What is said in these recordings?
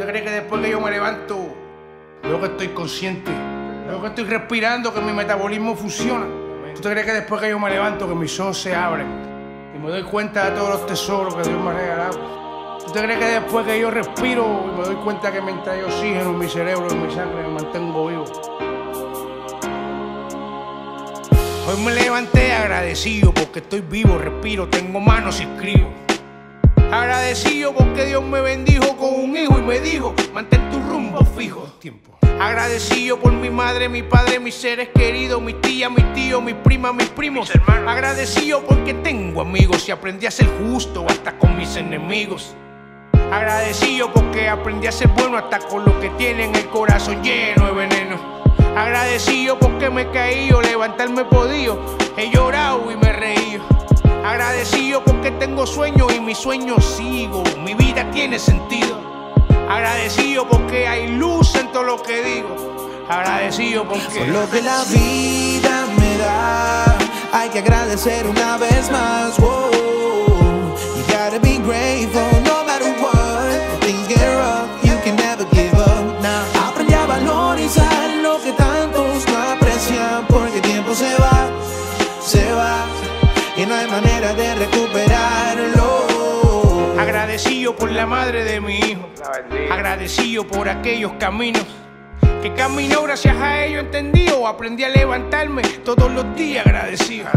te crees que después que yo me levanto, veo que estoy consciente, veo que estoy respirando, que mi metabolismo funciona? ¿Tú te crees que después que yo me levanto, que mis ojos se abren y me doy cuenta de todos los tesoros que Dios me ha regalado? ¿Tú te crees que después que yo respiro me doy cuenta que mientras hay oxígeno en mi cerebro, en mi sangre, me mantengo vivo? Hoy me levanté agradecido porque estoy vivo, respiro, tengo manos y escribo. Agradecido porque Dios me bendijo con un hijo y me dijo, mantén tu rumbo fijo. Tiempo. Agradecido por mi madre, mi padre, mis seres queridos, mis tías, mis tíos, mis primas, mis primos. Agradecido porque tengo amigos y aprendí a ser justo hasta con mis enemigos. Agradecido porque aprendí a ser bueno hasta con los que tienen el corazón lleno de veneno. Agradecido porque me he caído, levantarme he podido. He llorado y me reído. Agradecido porque tengo sueños y mis sueños sigo. Mi vida tiene sentido. Agradecido porque hay luz en todo lo que digo. Agradecido porque. Por lo que la vida me da, hay que agradecer una vez más. Whoa. You gotta be grateful Agradecido por la madre de mi hijo. Agradecido por aquellos caminos. Que camino gracias a ello entendido. Aprendí a levantarme todos los días agradecido.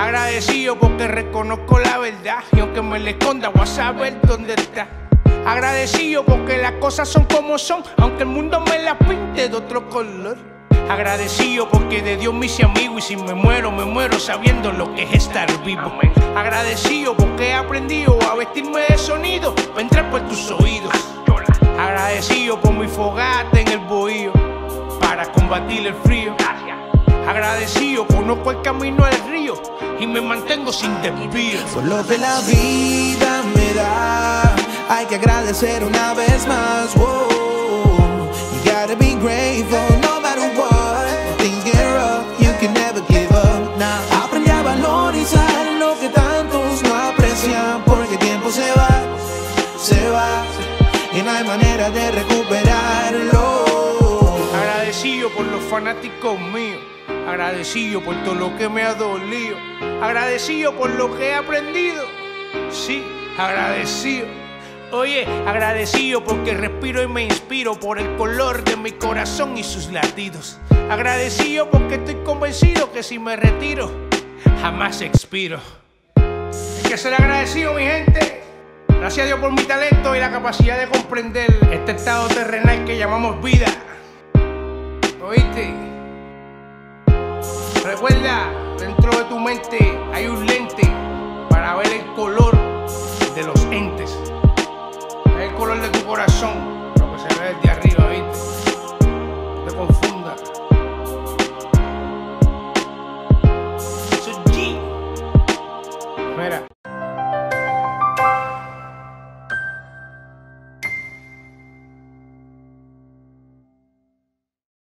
Agradecido porque reconozco la verdad. Y aunque me la esconda, voy a saber dónde está. Agradecido porque las cosas son como son. Aunque el mundo me las pinte de otro color. Agradecido porque de Dios me hice amigo y si me muero, me muero sabiendo lo que es estar vivo. Agradecido porque he aprendido a vestirme de sonido para entrar por tus oídos. Agradecido por mi fogata en el bohío para combatir el frío. Agradecido, conozco el camino al río y me mantengo sin desvío. Por lo que la vida me da, hay que agradecer una vez más. Whoa. You gotta be grateful porque el tiempo se va, se va, y no hay manera de recuperarlo. Agradecido por los fanáticos míos. Agradecido por todo lo que me ha dolido. Agradecido por lo que he aprendido. Sí, agradecido. Oye, agradecido porque respiro y me inspiro por el color de mi corazón y sus latidos. Agradecido porque estoy convencido que si me retiro, jamás expiro. Que ser agradecido, mi gente. Gracias a Dios por mi talento y la capacidad de comprender este estado terrenal que llamamos vida. ¿Oíste? Recuerda, dentro de tu mente hay un lente para ver el color de los entes. Es el color de tu corazón, lo que se ve desde